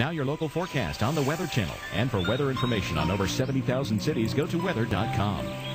Now your local forecast on the Weather Channel. And for weather information on over 70,000 cities, go to weather.com.